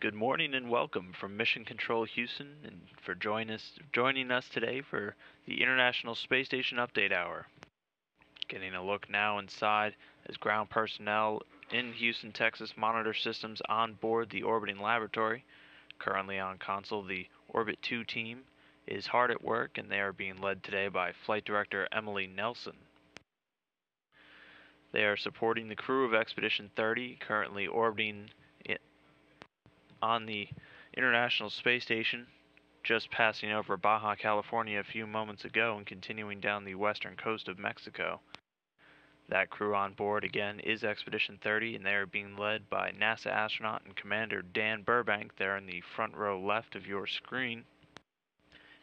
Good morning and welcome from Mission Control Houston and for join us, joining us today for the International Space Station Update Hour. Getting a look now inside as ground personnel in Houston, Texas monitor systems on board the orbiting laboratory. Currently on console, the Orbit 2 team is hard at work and they are being led today by Flight Director Emily Nelson. They are supporting the crew of Expedition 30, currently orbiting on the International Space Station, just passing over Baja California a few moments ago and continuing down the western coast of Mexico. That crew on board again is Expedition 30, and they are being led by NASA astronaut and Commander Dan Burbank there in the front row left of your screen.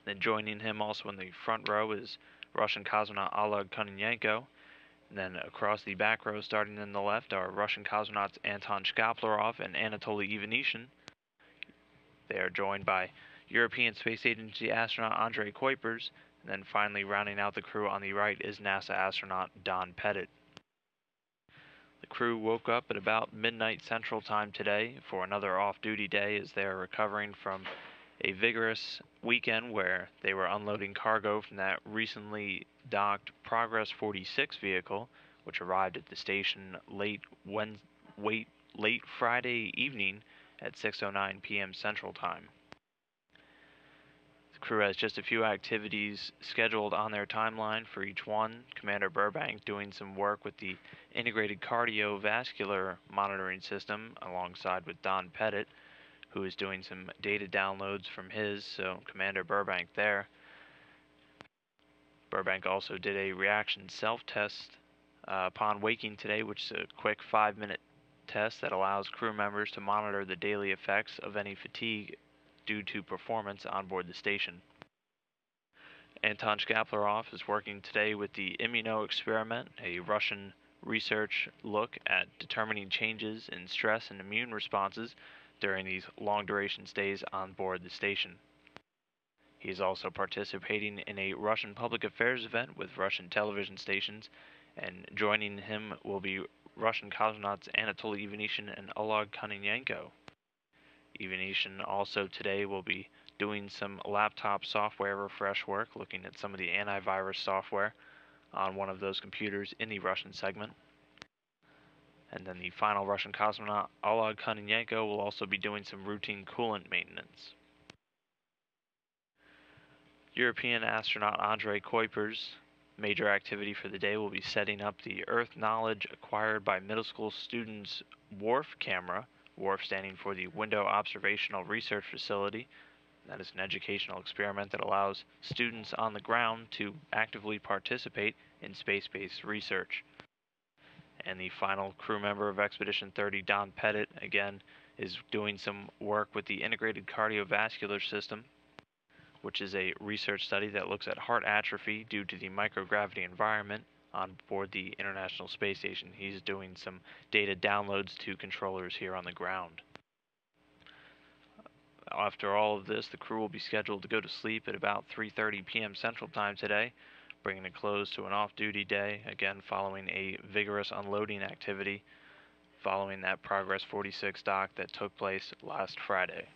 Then joining him also in the front row is Russian cosmonaut Oleg Kononenko. And then across the back row, starting in the left, are Russian cosmonauts Anton Shkaplerov and Anatoly Ivanishin. They are joined by European Space Agency astronaut Andre Kuipers, and then finally rounding out the crew on the right is NASA astronaut Don Pettit. The crew woke up at about midnight Central Time today for another off duty day as they are recovering from a vigorous weekend where they were unloading cargo from that recently docked Progress 46 vehicle, which arrived at the station late Wednesday, late, late Friday evening at 6:09 p.m. Central Time. The crew has just a few activities scheduled on their timeline for each one. Commander Burbank doing some work with the integrated cardiovascular monitoring system alongside with Don Pettit who is doing some data downloads from his, so Commander Burbank there. Burbank also did a reaction self-test uh, upon waking today, which is a quick five-minute test that allows crew members to monitor the daily effects of any fatigue due to performance on board the station. Anton Shkaplerov is working today with the Immuno Experiment, a Russian research look at determining changes in stress and immune responses during these long duration stays on board the station. He is also participating in a Russian public affairs event with Russian television stations, and joining him will be Russian cosmonauts Anatoly Ivanishin and Oleg Kononenko. Ivanishin also today will be doing some laptop software refresh work, looking at some of the antivirus software on one of those computers in the Russian segment. And then the final Russian cosmonaut, Oleg Kononenko, will also be doing some routine coolant maintenance. European astronaut Andrei Kuipers' major activity for the day will be setting up the Earth knowledge acquired by middle school students' WORF camera, WORF standing for the Window Observational Research Facility. That is an educational experiment that allows students on the ground to actively participate in space based research. And the final crew member of Expedition 30, Don Pettit, again, is doing some work with the Integrated Cardiovascular System, which is a research study that looks at heart atrophy due to the microgravity environment on board the International Space Station. He's doing some data downloads to controllers here on the ground. After all of this, the crew will be scheduled to go to sleep at about 3:30 p.m. Central Time today bringing a close to an off-duty day, again following a vigorous unloading activity following that Progress 46 dock that took place last Friday.